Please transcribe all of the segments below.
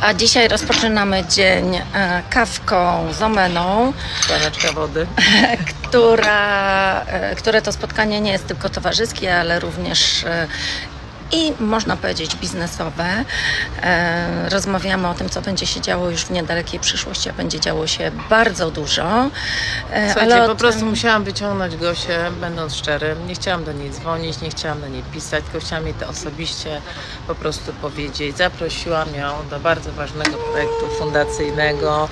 A dzisiaj rozpoczynamy dzień e, kawką z omeną, Szklaneczka wody. która, e, które to spotkanie nie jest tylko towarzyskie, ale również e, i można powiedzieć biznesowe. E, Rozmawiamy o tym, co będzie się działo już w niedalekiej przyszłości, a będzie działo się bardzo dużo. E, Słuchajcie, o po prostu musiałam wyciągnąć Gosię, będąc szczerym. Nie chciałam do niej dzwonić, nie chciałam do niej pisać, tylko chciałam jej to osobiście po prostu powiedzieć. Zaprosiłam ją do bardzo ważnego projektu fundacyjnego,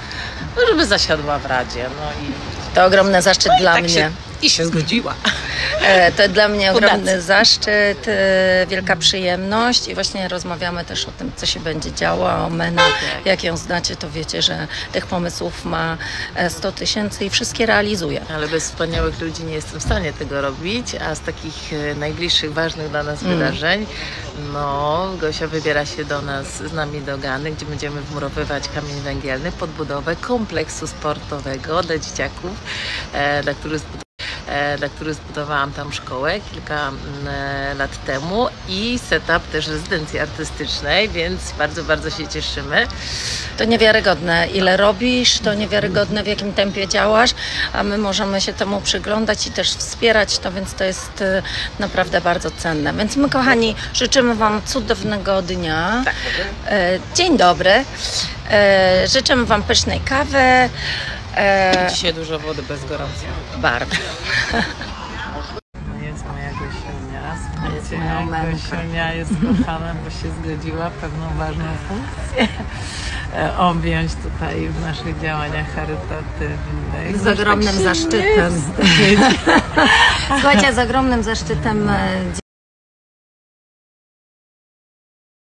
no, żeby zasiadła w Radzie. No i, To ogromny zaszczyt no dla tak mnie. Się, I się zgodziła. E, To dla mnie ogromny zaszczyt, e, wielka przyjemność i właśnie rozmawiamy też o tym, co się będzie działo. O Mena, Tak. jak ją znacie, to wiecie, że tych pomysłów ma e, 100 tysięcy i wszystkie realizuje. Ale bez wspaniałych ludzi nie jestem w stanie tego robić, a z takich e, najbliższych, ważnych dla nas wydarzeń, no Gosia wybiera się do nas, z nami do Gany, gdzie będziemy wmurowywać kamień węgielny pod budowę kompleksu sportowego dla dzieciaków, e, dla których e, dla których zbudowałam tam szkołę kilka mm, e, lat temu i setup też rezydencji artystycznej, więc bardzo, bardzo się cieszymy. To niewiarygodne, ile robisz, to niewiarygodne, w jakim tempie działasz, a my możemy się temu przyglądać i też wspierać to, więc to jest e, naprawdę bardzo cenne. Więc my, kochani, życzymy Wam cudownego dnia. Tak. E, Dzień dobry. E, Życzymy Wam pysznej kawy. E, Dzisiaj dużo wody bez gorącej. Bardzo. Jest moja Gosiunia. Jest moja. Gosiunia jest kochana, bo się zgodziła pewną ważną funkcję e, objąć tutaj w naszych działaniach charytatywnych. Z ogromnym Tak zaszczytem. Słuchajcie, z ogromnym zaszczytem e,